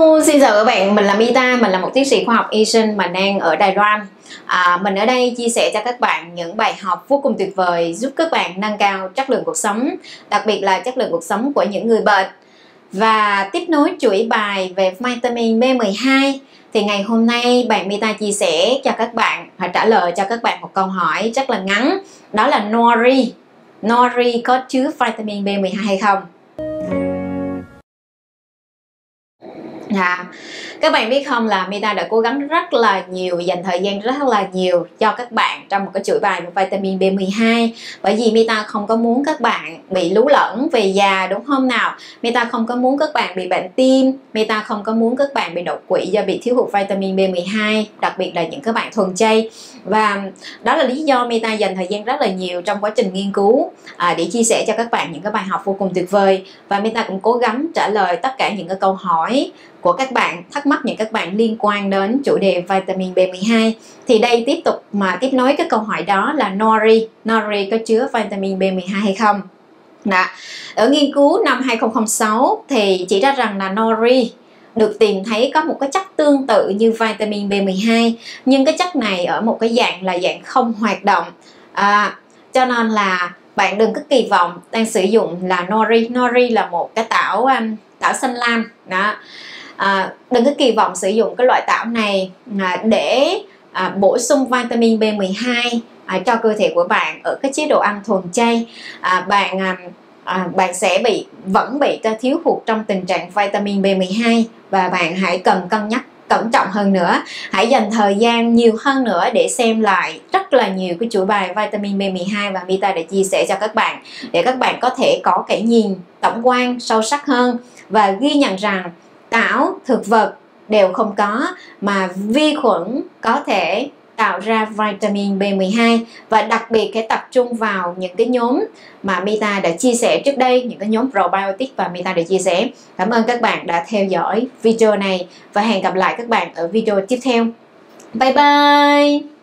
Hello, xin chào các bạn, mình là Mita, mình là một tiến sĩ khoa học Asian mà đang ở Đài Loan. À, Mình ở đây chia sẻ cho các bạn những bài học vô cùng tuyệt vời giúp các bạn nâng cao chất lượng cuộc sống Đặc biệt là chất lượng cuộc sống của những người bệnh. Và tiếp nối chuỗi bài về vitamin B12 thì ngày hôm nay bạn Mita chia sẻ cho các bạn và trả lời cho các bạn một câu hỏi rất là ngắn đó là nori. Nori có chứa vitamin B12 hay không? À Các bạn biết không là Meta đã cố gắng rất là nhiều dành thời gian rất là nhiều cho các bạn trong một cái chuỗi bài vitamin B12 bởi vì Meta không có muốn các bạn bị lú lẫn về già đúng không nào? Meta không có muốn các bạn bị bệnh tim Meta không có muốn các bạn bị đột quỵ do bị thiếu hụt vitamin B12 đặc biệt là những các bạn thuần chay. Và đó là lý do Meta dành thời gian rất là nhiều trong quá trình nghiên cứu à, để chia sẻ cho các bạn những cái bài học vô cùng tuyệt vời. Và Meta cũng cố gắng trả lời tất cả những cái câu hỏi của các bạn thắc mắc những các bạn liên quan đến chủ đề vitamin B12 thì đây tiếp tục mà tiếp nối cái câu hỏi đó là nori nori có chứa vitamin B12 hay không? Đó. ở nghiên cứu năm 2006 thì chỉ ra rằng là nori được tìm thấy có một cái chất tương tự như vitamin B12 nhưng cái chất này ở một cái dạng là dạng không hoạt động. À, cho nên là bạn đừng có kỳ vọng đang sử dụng là nori. Nori là một cái tảo um, tảo xanh lam. Đó à, đừng có kỳ vọng sử dụng cái loại tảo này à, để à, bổ sung vitamin B12 à, cho cơ thể của bạn ở cái chế độ ăn thuần chay. À, bạn à, à, bạn sẽ bị vẫn bị thiếu hụt trong tình trạng vitamin B12 và bạn hãy cần cân nhắc cẩn trọng hơn nữa. Hãy dành thời gian nhiều hơn nữa để xem lại rất là nhiều cái chuỗi bài vitamin B12 và Mita để chia sẻ cho các bạn để các bạn có thể có cái nhìn tổng quan sâu sắc hơn và ghi nhận rằng tảo, thực vật đều không có, mà vi khuẩn có thể tạo ra vitamin B12 và đặc biệt cái tập trung vào những cái nhóm mà Mita đã chia sẻ trước đây, những cái nhóm probiotic và Mita đã chia sẻ. Cảm ơn các bạn đã theo dõi video này và hẹn gặp lại các bạn ở video tiếp theo. Bye bye!